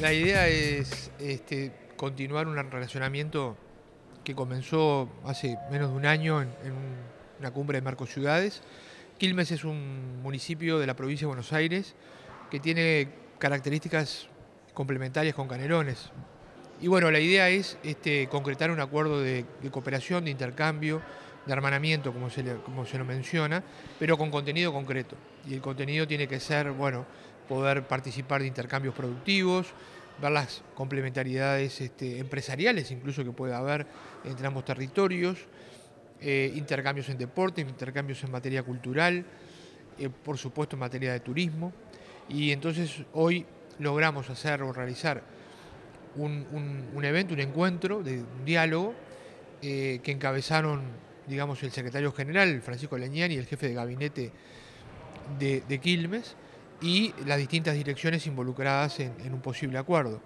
La idea es este, continuar un relacionamiento que comenzó hace menos de un año en, una cumbre de Marcos Ciudades. Quilmes es un municipio de la provincia de Buenos Aires que tiene características complementarias con Canelones. Y bueno, la idea es este, concretar un acuerdo de, cooperación, de intercambio, de hermanamiento, como se, como se lo menciona, pero con contenido concreto. Y el contenido tiene que ser, bueno, poder participar de intercambios productivos, ver las complementariedades este, empresariales incluso que puede haber entre ambos territorios, eh, intercambios en deporte, intercambios en materia cultural, eh, por supuesto en materia de turismo. Y entonces hoy logramos hacer o realizar un, evento, un encuentro, de un diálogo eh, que encabezaron, digamos, el secretario general, Francisco Leñán, y el jefe de gabinete de, Quilmes, y las distintas direcciones involucradas en un posible acuerdo.